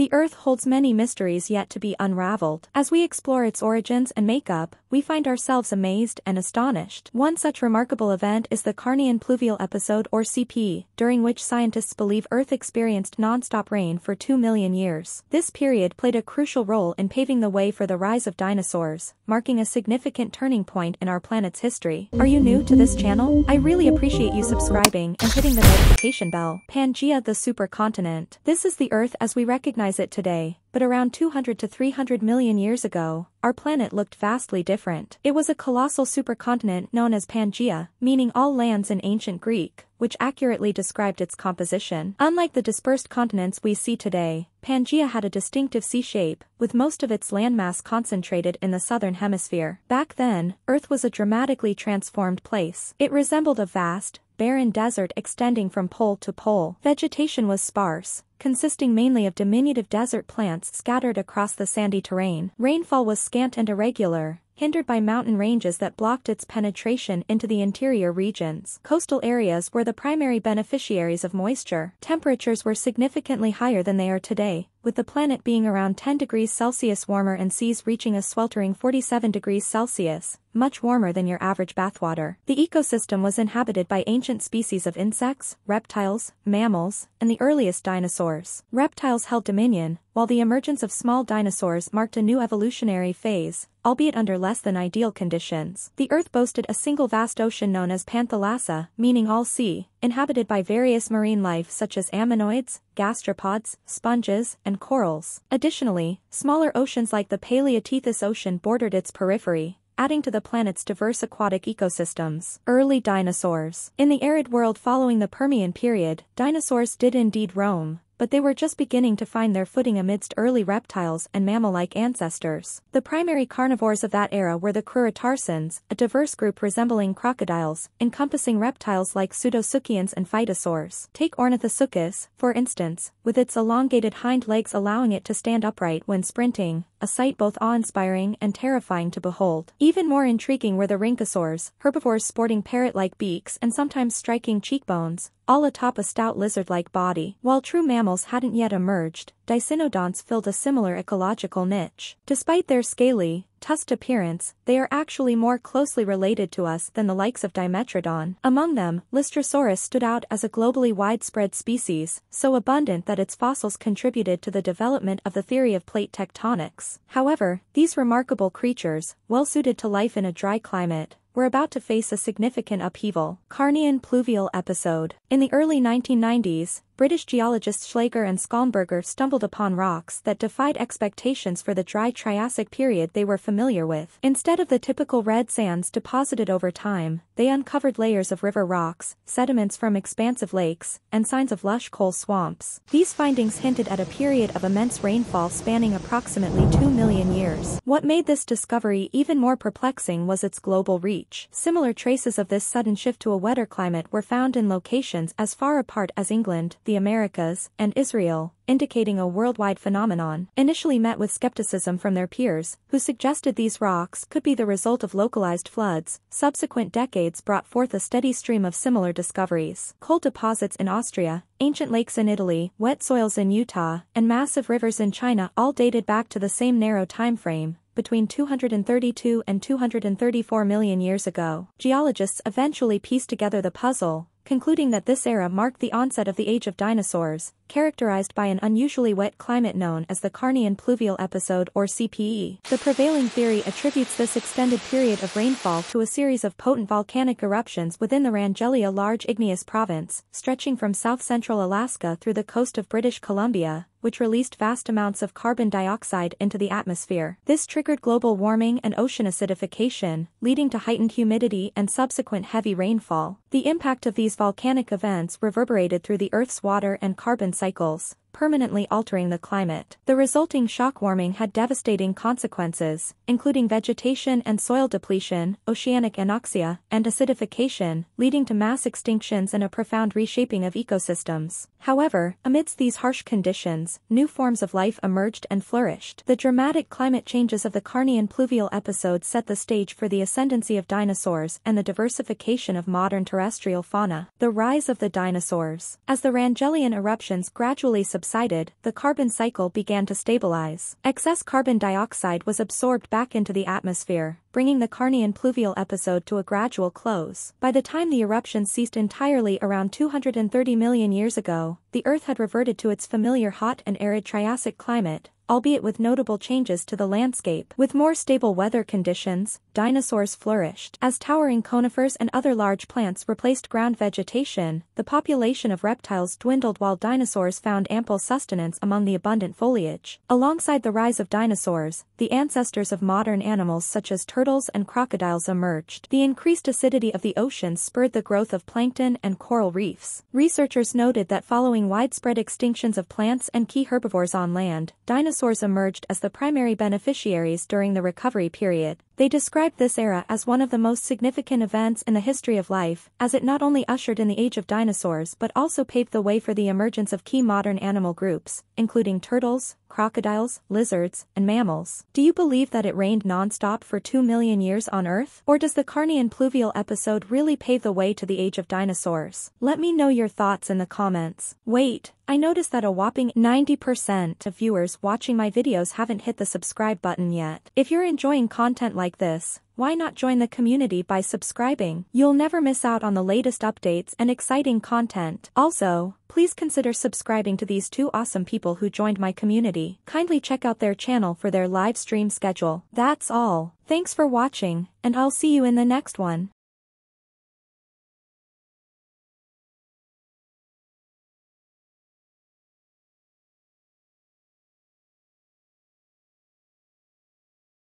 The Earth holds many mysteries yet to be unraveled. As we explore its origins and makeup, we find ourselves amazed and astonished. One such remarkable event is the Carnian pluvial episode or CP, during which scientists believe Earth experienced non-stop rain for 2 million years. This period played a crucial role in paving the way for the rise of dinosaurs, marking a significant turning point in our planet's history. Are you new to this channel? I really appreciate you subscribing and hitting the notification bell. Pangaea the supercontinent. This is the Earth as we recognize it today, but around 200 to 300 million years ago, our planet looked vastly different. It was a colossal supercontinent known as Pangaea, meaning all lands in ancient Greek, which accurately described its composition. Unlike the dispersed continents we see today, Pangaea had a distinctive C-shape, with most of its landmass concentrated in the southern hemisphere. Back then, Earth was a dramatically transformed place. It resembled a vast, barren desert extending from pole to pole. Vegetation was sparse, consisting mainly of diminutive desert plants scattered across the sandy terrain. Rainfall was scant and irregular, hindered by mountain ranges that blocked its penetration into the interior regions. Coastal areas were the primary beneficiaries of moisture. Temperatures were significantly higher than they are today, with the planet being around 10 degrees Celsius warmer and seas reaching a sweltering 47 degrees Celsius, much warmer than your average bathwater. The ecosystem was inhabited by ancient species of insects, reptiles, mammals, and the earliest dinosaurs. Reptiles held dominion, while the emergence of small dinosaurs marked a new evolutionary phase, albeit under less than ideal conditions. The Earth boasted a single vast ocean known as Panthalassa, meaning all sea, inhabited by various marine life such as ammonoids, gastropods, sponges, and corals. Additionally, smaller oceans like the Paleotethys Ocean bordered its periphery, adding to the planet's diverse aquatic ecosystems. Early dinosaurs. In the arid world following the Permian period, dinosaurs did indeed roam, but they were just beginning to find their footing amidst early reptiles and mammal-like ancestors. The primary carnivores of that era were the Crurotarsans, a diverse group resembling crocodiles, encompassing reptiles like pseudosuchians and phytosaurs. Take Ornithosuchus, for instance, with its elongated hind legs allowing it to stand upright when sprinting, a sight both awe-inspiring and terrifying to behold. Even more intriguing were the rhynchosaurs, herbivores sporting parrot-like beaks and sometimes striking cheekbones, all atop a stout lizard-like body. While true mammals hadn't yet emerged, Dicynodonts filled a similar ecological niche. Despite their scaly, tusked appearance, they are actually more closely related to us than the likes of Dimetrodon. Among them, Lystrosaurus stood out as a globally widespread species, so abundant that its fossils contributed to the development of the theory of plate tectonics. However, these remarkable creatures, well suited to life in a dry climate, were about to face a significant upheaval. Carnian pluvial episode. In the early 1990s, British geologists Schlager and Schöllnberger stumbled upon rocks that defied expectations for the dry Triassic period they were familiar with. Instead of the typical red sands deposited over time, they uncovered layers of river rocks, sediments from expansive lakes, and signs of lush coal swamps. These findings hinted at a period of immense rainfall spanning approximately 2 million years. What made this discovery even more perplexing was its global reach. Similar traces of this sudden shift to a wetter climate were found in locations as far apart as England, the Americas, and Israel, indicating a worldwide phenomenon, initially met with skepticism from their peers, who suggested these rocks could be the result of localized floods. Subsequent decades brought forth a steady stream of similar discoveries. Coal deposits in Austria, ancient lakes in Italy, wet soils in Utah, and massive rivers in China all dated back to the same narrow time frame, between 232 and 234 million years ago. Geologists eventually pieced together the puzzle, concluding that this era marked the onset of the age of dinosaurs, characterized by an unusually wet climate known as the Carnian pluvial episode or CPE. The prevailing theory attributes this extended period of rainfall to a series of potent volcanic eruptions within the Wrangellia Large Igneous Province, stretching from south-central Alaska through the coast of British Columbia, which released vast amounts of carbon dioxide into the atmosphere. This triggered global warming and ocean acidification, leading to heightened humidity and subsequent heavy rainfall. The impact of these volcanic events reverberated through the Earth's water and carbon cycles, permanently altering the climate. The resulting shock warming had devastating consequences, including vegetation and soil depletion, oceanic anoxia, and acidification, leading to mass extinctions and a profound reshaping of ecosystems. However, amidst these harsh conditions, new forms of life emerged and flourished. The dramatic climate changes of the Carnian pluvial episode set the stage for the ascendancy of dinosaurs and the diversification of modern terrestrial fauna. The rise of the dinosaurs. As the Wrangellian eruptions gradually subsided, subsided, the carbon cycle began to stabilize. Excess carbon dioxide was absorbed back into the atmosphere, bringing the Carnian pluvial episode to a gradual close. By the time the eruption ceased entirely around 230 million years ago, the Earth had reverted to its familiar hot and arid Triassic climate, albeit with notable changes to the landscape. With more stable weather conditions, dinosaurs flourished. As towering conifers and other large plants replaced ground vegetation, the population of reptiles dwindled while dinosaurs found ample sustenance among the abundant foliage. Alongside the rise of dinosaurs, the ancestors of modern animals such as turtles and crocodiles emerged. The increased acidity of the oceans spurred the growth of plankton and coral reefs. Researchers noted that following widespread extinctions of plants and key herbivores on land, dinosaurs dinosaurs emerged as the primary beneficiaries during the recovery period. They described this era as one of the most significant events in the history of life, as it not only ushered in the age of dinosaurs but also paved the way for the emergence of key modern animal groups, including turtles, crocodiles, lizards, and mammals. Do you believe that it rained non-stop for 2 million years on Earth? Or does the Carnian pluvial episode really pave the way to the age of dinosaurs? Let me know your thoughts in the comments. Wait, I noticed that a whopping 90% of viewers watching my videos haven't hit the subscribe button yet. If you're enjoying content like this, why not join the community by subscribing? You'll never miss out on the latest updates and exciting content. Also, please consider subscribing to these two awesome people who joined my community. Kindly check out their channel for their live stream schedule. That's all. Thanks for watching, and I'll see you in the next one.